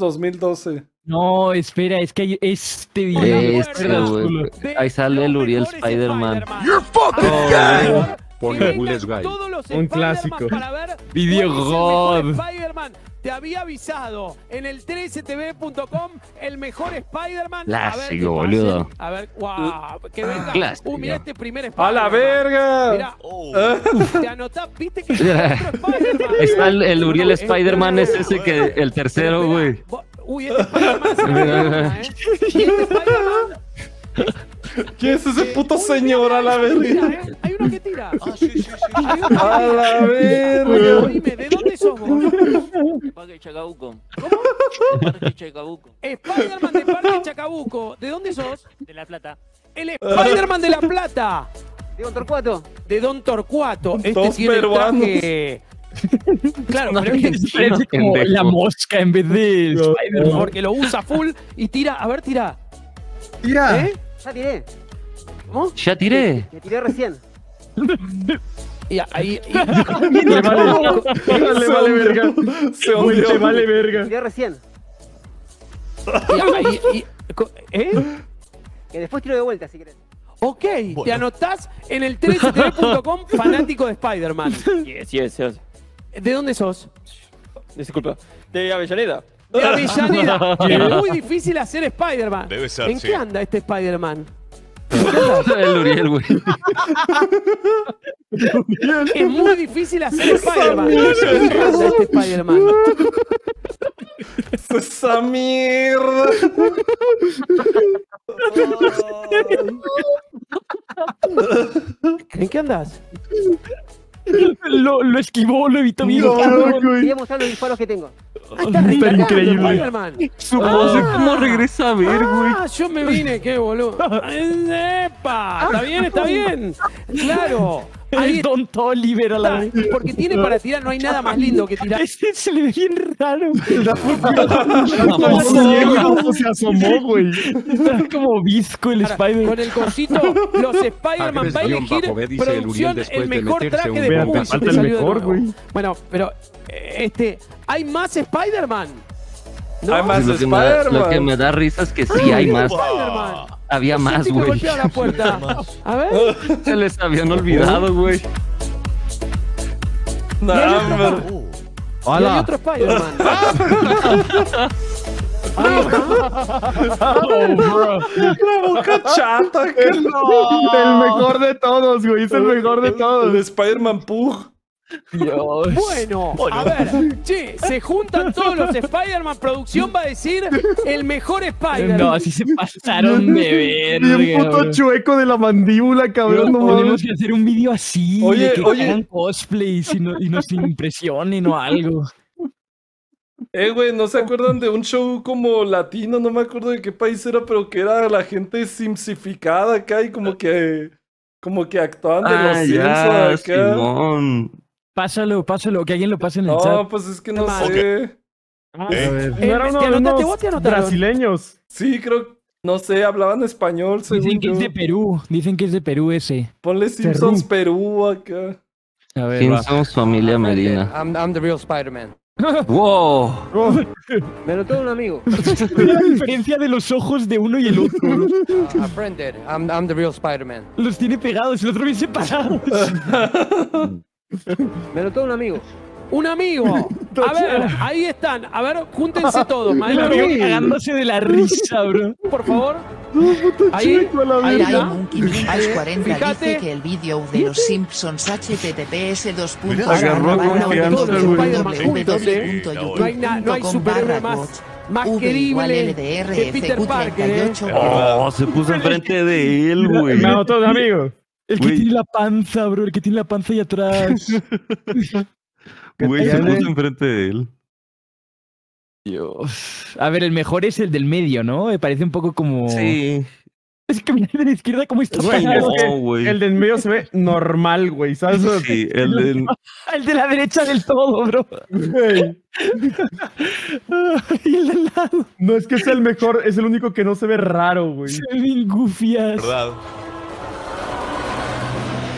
2012. No, espera, es que hay este video. Este, güey. Ahí sale el Uriel Spider-Man. Oh, Ponle Jules Guy. Un clásico. Video God. Spider-Man te había avisado en el 13tv.com el mejor Spider-Man. Clásico, boludo. A ver, wow, que venga. Clásico. Uh, mira este primer Spider-Man. ¡A la verga! Mira, te anotás, viste que está el, el Uriel Este- Spider-Man, es ese que el tercero, güey. Uy, este Spider-Man ¿eh? Este Spider-Man. ¿Quién es ese puto señor a la verga? ¿eh? Hay uno que tira. Ah, sí, sí, sí. sí. A la verga. Oíme, ¿de dónde sos vos? Parque Chacabuco. ¿Cómo? Parque Chacabuco. Spider-Man de Parque Chacabuco. ¿De dónde sos? De La Plata. El Spider-Man de La Plata. De Don Torcuato. De Don Torcuato. Este Dos tiene el peruanos. traje... Claro, pero es que- Parece como la mosca en vez de Spider-Man. porque lo usa full y tira. A ver, tira. Tira. ¿Eh? Ya tiré. ¿Cómo? Ya tiré. Me tiré recién. Y ahí. y- Le vale, le vale verga. Se te vale verga. Tiré recién. y y- ¿Eh? Que después tiro de vuelta si querés. Ok, te anotás en el 13tv.com fanático de Spider-Man. Yes, yes, yes. ¿De dónde sos? Disculpa. De Avellaneda. De Avellaneda. Es muy difícil hacer Spider-Man. Debe ser, ¿En sí. qué anda este Spider-Man? El Uriel, güey. Es muy difícil hacer Spider-Man. ¿En qué anda este Spider-Man? Esa mierda. ¿En qué andas? Lo, lo esquivó, lo evitó. No, güey. Quería mostrar los disparos que tengo. Ah, Está increíble. Su voz, ¿cómo regresa a ver, güey? Ah, yo me vine, qué boludo. ¡Epa! Está bien, está bien. Claro. Ahí El Don Toliver a la. Porque tiene para tirar, no hay nada más lindo que tirar. Ese se le ve bien raro. Como ciego, se asomó, güey. Está como visco el Ahora, Spider. Con el cosito, los Spider-Man Agres va a guion elegir bajo B, dice el producción el mejor traje de se falta el mejor, güey. Bueno, pero eh, este, ¿hay más Spider-Man? ¿No? Hay más Lo que, me da, lo que Spider-Man. me da risa es que sí hay más. Spider-Man. Había más, güey. golpeaba la puerta. A ver. Se les habían olvidado, güey. No, Y hay otro hombre. más. Y hay Hola. otro Spider-Man. Oh, bro. La boca chata. que no. El mejor de todos, güey. Es el mejor de El todos. Spider-Man Pug. Dios. Bueno, a ver, che, se juntan todos los Spider-Man, producción va a decir el mejor Spider-Man. No, así se pasaron de verga. puto bro. chueco de la mandíbula, cabrón. No Tenemos mames. que hacer un video así, Oye, de que oye. hagan cosplays y, no- y nos impresionen o algo. Eh, güey, ¿no se acuerdan de un show como latino? No me acuerdo de qué país era, pero que era la gente simsificada acá y como que. Como que actuaban de los Ah, Simpsons ya, acá. Simón. Pásalo, pásalo, que alguien lo pase en el No, chat. pues es que no sé. A ver, Eh, no era ¿te uno de anotaste unos vos, brasileños. Sí, creo. No sé, hablaban español, según Dicen que yo. es de Perú, dicen que es de Perú ese. Ponle Simpsons Perú acá. A ver, va. Simpsons, familia Medina. I'm, I'm the real Spider-Man. ¡Wow! Me notó un amigo. la diferencia de los ojos de uno y el otro. bro. A friend did. I'm, I'm the real Spider-Man. Los tiene pegados, el otro bien separados. Me notó un amigo. Un amigo. A ver, ahí están. A ver, júntense todos, maestro. amigo cagándose de la risa, bro. Por favor. Ahí. Ahí. Monkey 540 Fíjate. dice que el vídeo de los Simpsons https 2 Mira, agarró confianza, Todos los güey. Spider-Man juntos, ¿eh? No hay, na- no hay superhéroe más, más querible que Peter Parker, ¿eh? ¡Oh! Se puso enfrente de él, güey. Me anotó un amigo. El que Güey. tiene la panza, bro, el que tiene la panza ahí atrás. Güey, se puso enfrente de él. Dios. A ver, el mejor es el del medio, ¿no? Me parece un poco como. Sí. Es que mira el de la izquierda cómo está Güey, parado. es No, güey. el de en medio se ve normal, güey. ¿Sabes? Sí, el del... El de la derecha del todo, bro. Güey, y el de al lado. No es que sea el mejor, es el único que no se ve raro, güey. Se ve bien gufias. ¿Verdad?